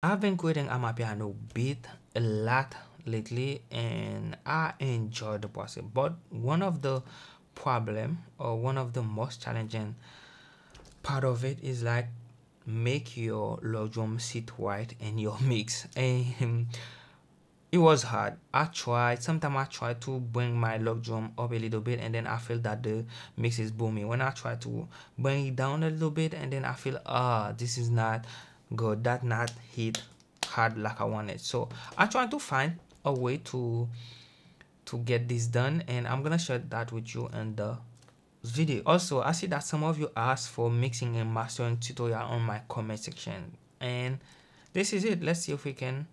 I've been creating amapiano beat a lot lately and I enjoy the process. But one of the problem or one of the most challenging part of it is like make your log drum sit right in your mix. And it was hard. I tried sometimes i try to bring my log drum up a little bit and then i feel that the mix is booming. When i try to bring it down a little bit and then i feel ah this is not good that not hit hard like i wanted. So i try to find a way to to get this done and i'm gonna share that with you in the video. Also i see that some of you asked for mixing and mastering tutorial on my comment section and this is it. Let's see if we can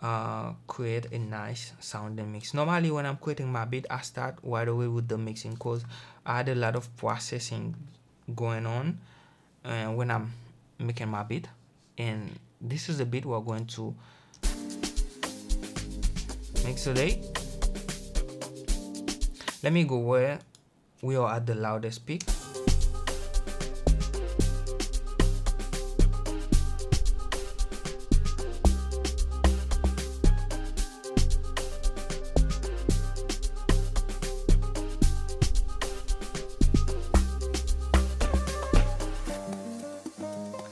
uh, create a nice sounding mix. Normally when i'm creating my beat i start right away with the mixing because i had a lot of processing going on uh, when i'm making my beat and this is the beat we're going to mix today. Let me go where we are at the loudest peak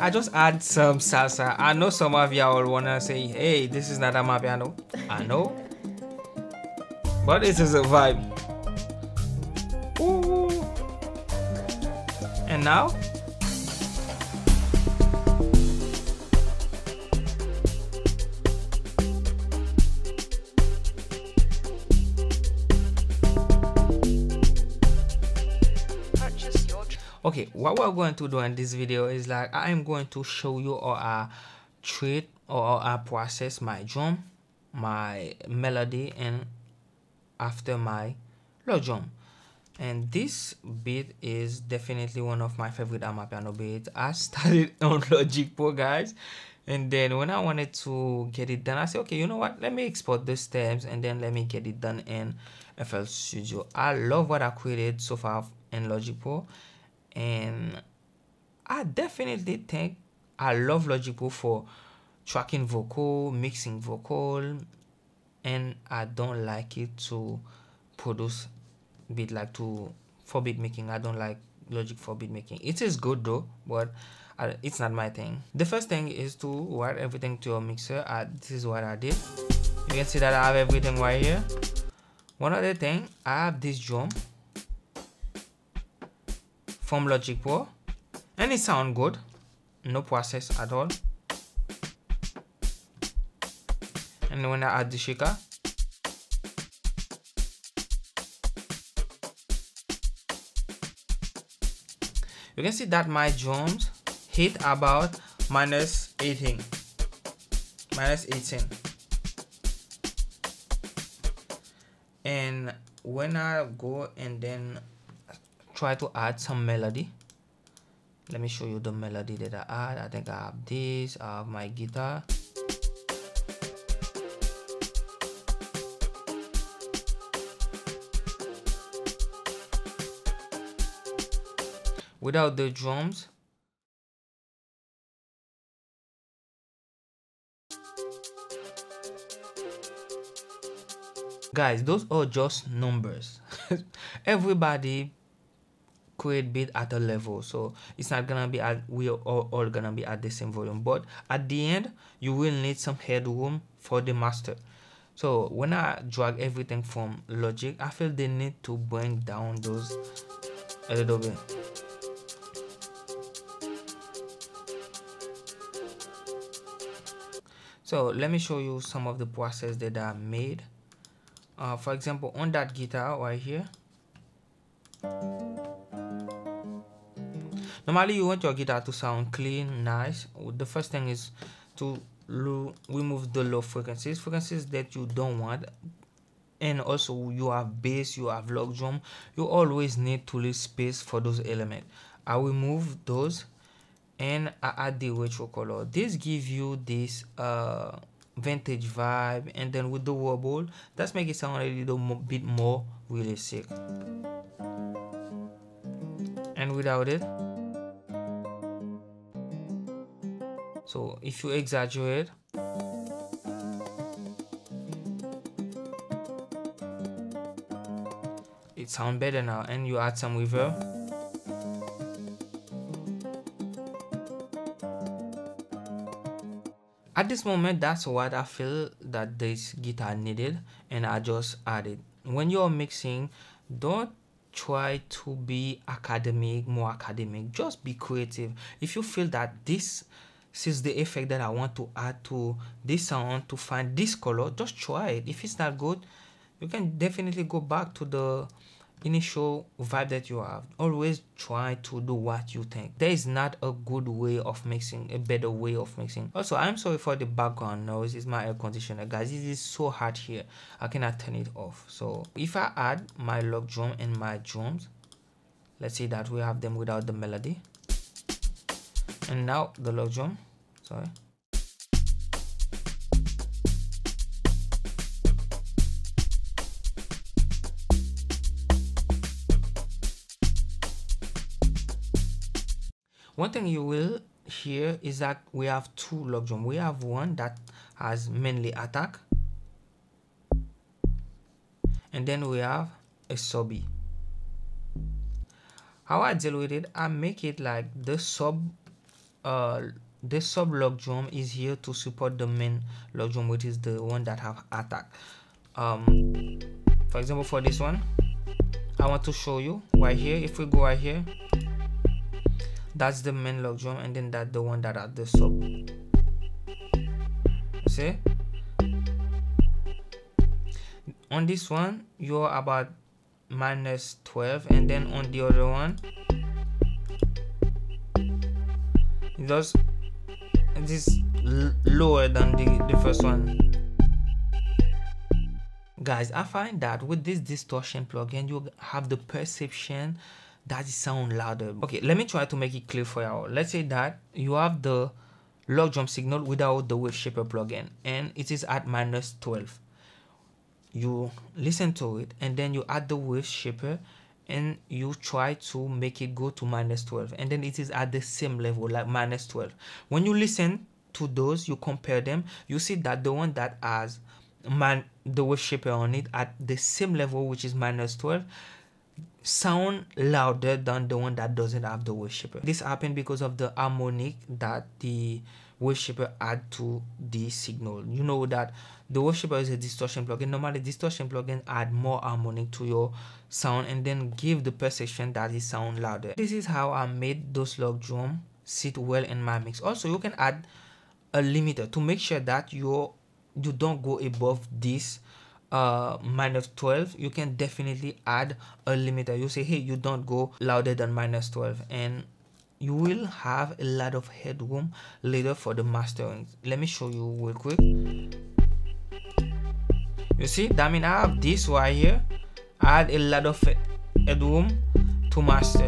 I just add some salsa. I know some of y'all wanna say, hey, this is not amapiano. I know. But it is a vibe. And now okay what we're going to do in this video is like i'm going to show you or I treat or I process my drum my melody and after my log drum. And this beat is definitely one of my favorite amapiano beats. I started on logic pro guys. And then when i wanted to get it done i said okay you know what? Let me export the stems and then let me get it done in fl studio. I love what i created so far in logic pro and i definitely think i love logic pro for tracking vocal mixing vocal and i don't like it to produce beat like to for beat making. I don't like logic for beat making. It is good though but it's not my thing. The first thing is to wire everything to your mixer. This is what i did. You can see that i have everything right here. One other thing i have this drum from logic pro and it sound good? No process at all. And when i add the shaker. You can see that my drums hit about minus 18 minus 18 and when I go and then try to add some melody. Let me show you the melody that I add. I think I have this I have my guitar. Without the drums. Guys those are just numbers. Everybody create beat at a level. So it's not gonna be at we are all, all gonna be at the same volume. But at the end you will need some headroom for the master. So when i drag everything from logic i feel they need to bring down those a little bit. So let me show you some of the process that I made. Uh, for example on that guitar right here normally you want your guitar to sound clean nice. The first thing is to remove the low frequencies frequencies that you don't want. And also you have bass you have log drum. You always need to leave space for those elements i remove those and I add the retro color. This gives you this uh, vintage vibe. And then with the wobble that's make it sound a little bit more realistic. And without it so if you exaggerate it sound better now. And you add some reverb. At this moment that's what i feel that this guitar needed and i just added. When you're mixing don't try to be academic more academic. Just be creative. If you feel that this, this is the effect that i want to add to this sound to find this color just try it. If it's not good you can definitely go back to the initial vibe that you have. Always try to do what you think. There is not a good way of mixing a better way of mixing. Also i'm sorry for the background noise. It's my air conditioner. Guys it is so hot here. I cannot turn it off. So if i add my log drum and my drums let's see that we have them without the melody and now the log drum sorry. One thing you will hear is that we have two log drum we have one that has mainly attack. And then we have a subby how i deal with it i make it like the sub uh the sub log drum is here to support the main log drum which is the one that have attack. Um for example for this one i want to show you right here. If we go right here that's the main log drum and then that the one that at the sub. See? On this one you're about minus 12 and then on the other one it does lower than the, the first one. Guys i find that with this distortion plugin you have the perception that it sound louder. Okay let me try to make it clear for you let's say that you have the log drum signal without the wave shaper plugin and it is at minus 12 you listen to it and then you add the wave shaper and you try to make it go to minus 12 and then it is at the same level like minus 12 when you listen to those you compare them you see that the one that has man the wave shaper on it at the same level which is minus 12 sound louder than the one that doesn't have the wave shaper. This happened because of the harmonic that the wave shaper add to the signal. You know that the wave shaper is a distortion plugin. Normally, distortion plugin add more harmonic to your sound and then give the perception that it sound louder. This is how I made those log drum sit well in my mix. Also, you can add a limiter to make sure that you you don't go above this uh, minus 12 you can definitely add a limiter you say hey you don't go louder than minus 12 and you will have a lot of headroom later for the mastering let me show you real quick you see that means i have this right here i add a lot of headroom to master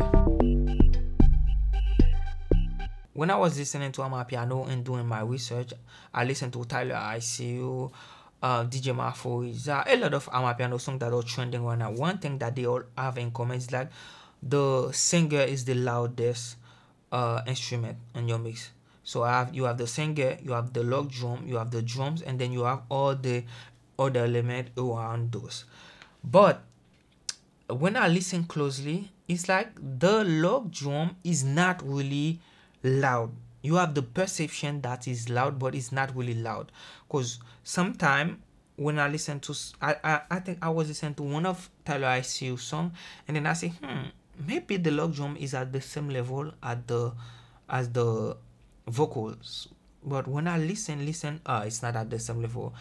when i was listening to amapiano and doing my research i listened to tyler icu uh, DJ. There a lot of Amapiano songs that are trending right now. One thing that they all have in common is like the singer is the loudest uh, instrument on your mix. So I have you have the singer, you have the log drum, you have the drums, and then you have all the other element around those. But when I listen closely, it's like the log drum is not really loud you have the perception that is loud but it's not really loud because sometime when i listen to I, I i think i was listening to one of tyler icu song and then i say hmm maybe the log drum is at the same level at the as the vocals. But when i listen listen uh it's not at the same level.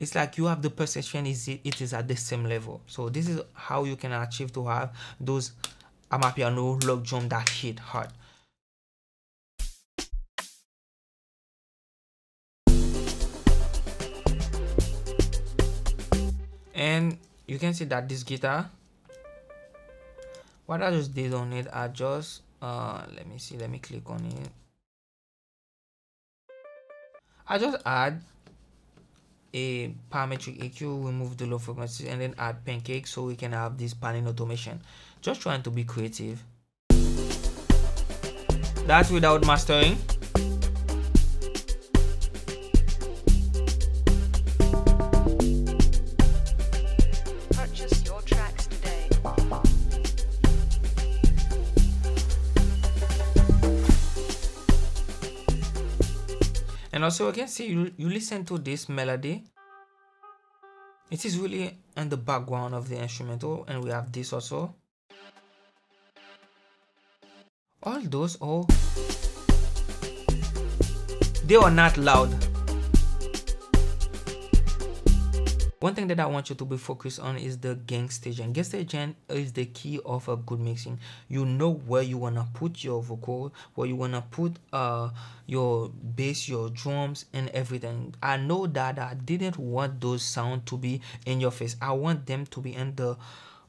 It's like you have the perception is it, it is at the same level. So this is how you can achieve to have those amapiano log drum that hit hard. And you can see that this guitar what I just did on it I just uh let me see let me click on it. I just add a parametric EQ remove the low frequency and then add pancake so we can have this panning automation. Just trying to be creative. That's without mastering also you can see you, you listen to this melody. It is really in the background of the instrumental and we have this also. All those oh. They are not loud one thing that i want you to be focused on is the gain staging. Gain staging is the key of a good mixing. You know where you want to put your vocal where you want to put uh your bass your drums and everything. I know that i didn't want those sound to be in your face. I want them to be in the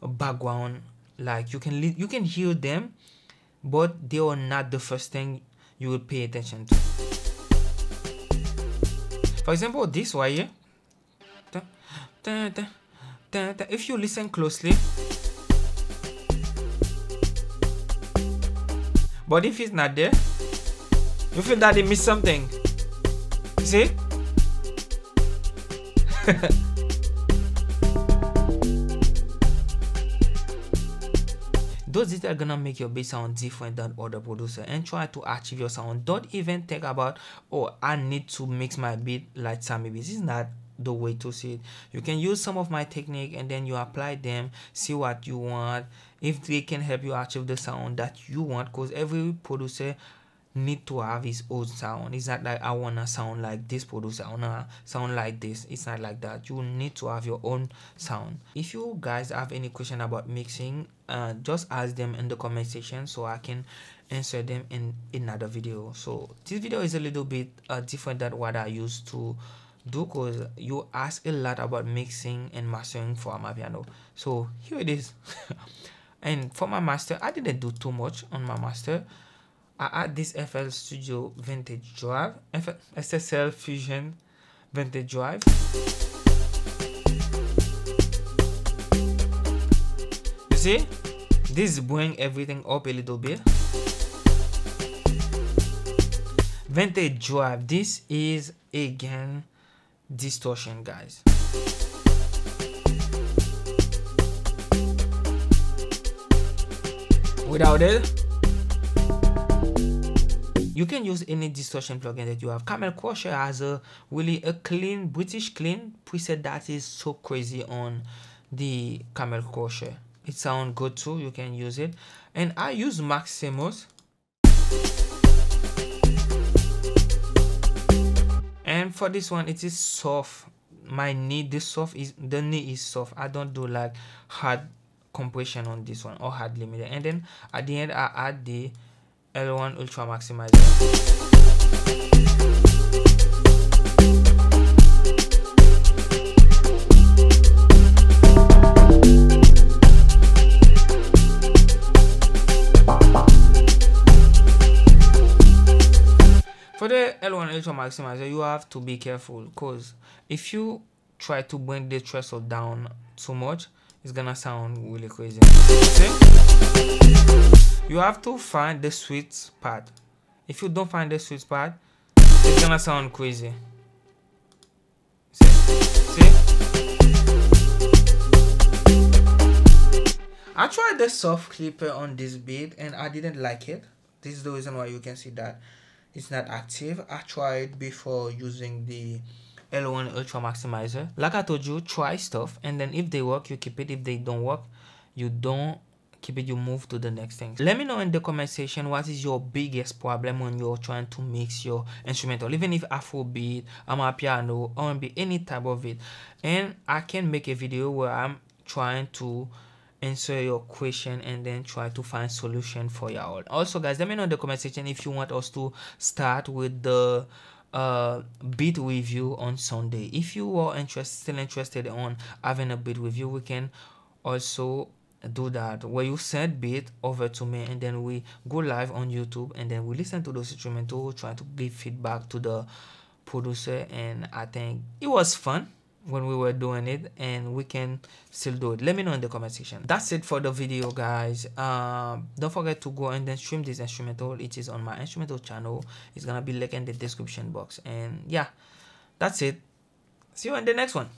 background. Like you can you can hear them but they are not the first thing you will pay attention to. For example this way here if you listen closely. But if it's not there you feel that they missed something. See? Those details are gonna make your bass sound different than other producer and try to achieve your sound. Don't even think about oh i need to mix my beat like Samy this is not the way to see it. You can use some of my technique and then you apply them see what you want if they can help you achieve the sound that you want because every producer need to have his own sound. It's not like i wanna sound like this producer i wanna sound like this. It's not like that. You need to have your own sound. If you guys have any question about mixing uh, just ask them in the comment section so i can answer them in another video. So this video is a little bit uh, different than what i used to do because you ask a lot about mixing and mastering for Amapiano. So here it is. and for my master, I didn't do too much on my master. I add this FL Studio Vintage Drive, SSL Fusion Vintage Drive. You see, this is bring everything up a little bit. Vintage Drive, this is again distortion guys. Without it you can use any distortion plugin that you have. Camel crusher has a really a clean british clean preset that is so crazy on the camel crusher. It sounds good too. You can use it. And i use maximus for this one it is soft. My knee this soft is the knee is soft. I don't do like hard compression on this one or hard limiter and then at the end i add the l1 ultra maximizer L1 Ultra Maximizer, you have to be careful because if you try to bring the threshold down too much, it's gonna sound really crazy. See? You have to find the sweet spot. If you don't find the sweet spot, it's gonna sound crazy. See? See? I tried the soft clipper on this beat and I didn't like it. This is the reason why you can see that it's not active. I tried before using the l1 ultra maximizer. Like i told you try stuff and then if they work you keep it. If they don't work you don't keep it. You move to the next thing. Let me know in the comment section what is your biggest problem when you're trying to mix your instrumental. Even if afrobeat amapiano r&b any type of it. And i can make a video where i'm trying to answer your question and then try to find solution for y'all also guys let me know in the comment section if you want us to start with the uh beat review on sunday. If you are interested still interested on having a beat review we can also do that. Where you send beat over to me and then we go live on youtube and then we listen to those instrumental try to give feedback to the producer and i think it was fun when we were doing it and we can still do it. Let me know in the comment section. That's it for the video guys. Um, don't forget to go and then stream this instrumental. It is on my instrumental channel. It's gonna be linked in the description box. And yeah that's it. See you in the next one